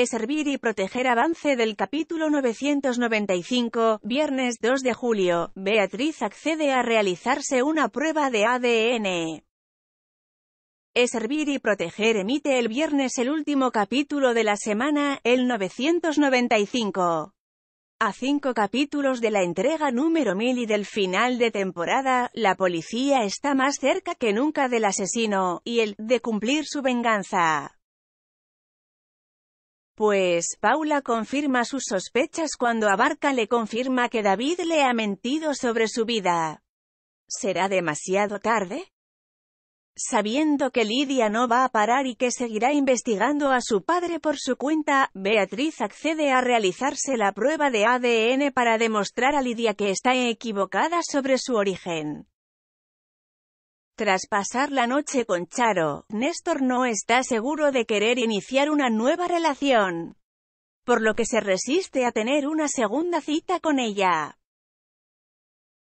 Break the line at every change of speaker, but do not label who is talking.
es servir y proteger avance del capítulo 995, viernes 2 de julio, Beatriz accede a realizarse una prueba de ADN. Es servir y proteger emite el viernes el último capítulo de la semana, el 995. A cinco capítulos de la entrega número 1000 y del final de temporada, la policía está más cerca que nunca del asesino, y el, de cumplir su venganza. Pues, Paula confirma sus sospechas cuando Abarca le confirma que David le ha mentido sobre su vida. ¿Será demasiado tarde? Sabiendo que Lidia no va a parar y que seguirá investigando a su padre por su cuenta, Beatriz accede a realizarse la prueba de ADN para demostrar a Lidia que está equivocada sobre su origen. Tras pasar la noche con Charo, Néstor no está seguro de querer iniciar una nueva relación, por lo que se resiste a tener una segunda cita con ella.